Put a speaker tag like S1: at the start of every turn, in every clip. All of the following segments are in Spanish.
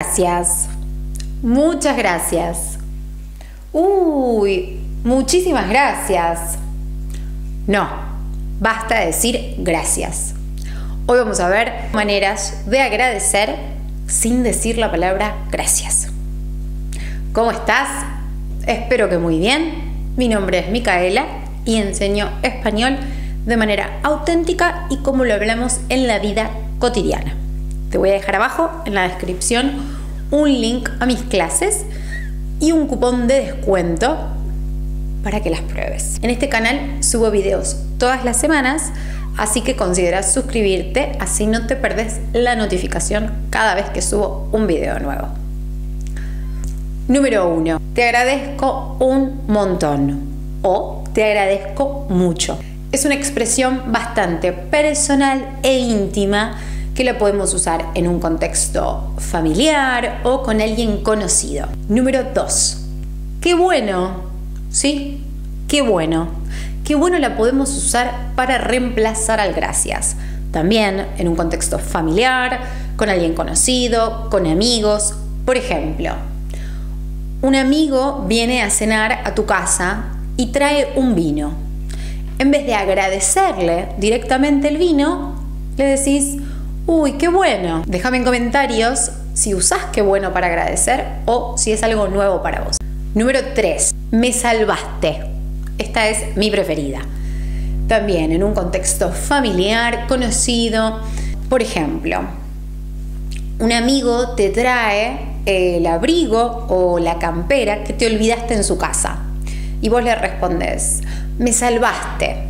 S1: Gracias. Muchas gracias. Uy, muchísimas gracias. No, basta decir gracias. Hoy vamos a ver maneras de agradecer sin decir la palabra gracias. ¿Cómo estás? Espero que muy bien. Mi nombre es Micaela y enseño español de manera auténtica y como lo hablamos en la vida cotidiana. Te voy a dejar abajo en la descripción un link a mis clases y un cupón de descuento para que las pruebes. En este canal subo videos todas las semanas, así que considera suscribirte, así no te perdes la notificación cada vez que subo un video nuevo. Número 1. Te agradezco un montón o te agradezco mucho. Es una expresión bastante personal e íntima que la podemos usar en un contexto familiar o con alguien conocido. Número 2. Qué bueno. ¿Sí? Qué bueno. Qué bueno la podemos usar para reemplazar al gracias. También en un contexto familiar, con alguien conocido, con amigos. Por ejemplo, un amigo viene a cenar a tu casa y trae un vino. En vez de agradecerle directamente el vino, le decís, Uy, qué bueno. Déjame en comentarios si usás qué bueno para agradecer o si es algo nuevo para vos. Número 3. Me salvaste. Esta es mi preferida. También en un contexto familiar, conocido. Por ejemplo, un amigo te trae el abrigo o la campera que te olvidaste en su casa. Y vos le respondes, me salvaste,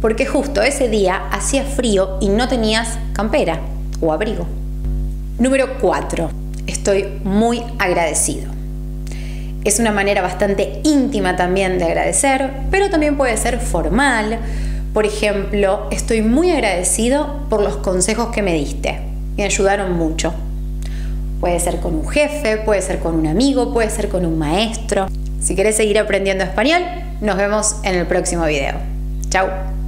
S1: porque justo ese día hacía frío y no tenías campera o abrigo. Número 4. Estoy muy agradecido. Es una manera bastante íntima también de agradecer, pero también puede ser formal. Por ejemplo, estoy muy agradecido por los consejos que me diste. Me ayudaron mucho. Puede ser con un jefe, puede ser con un amigo, puede ser con un maestro. Si quieres seguir aprendiendo español, nos vemos en el próximo video. Chao.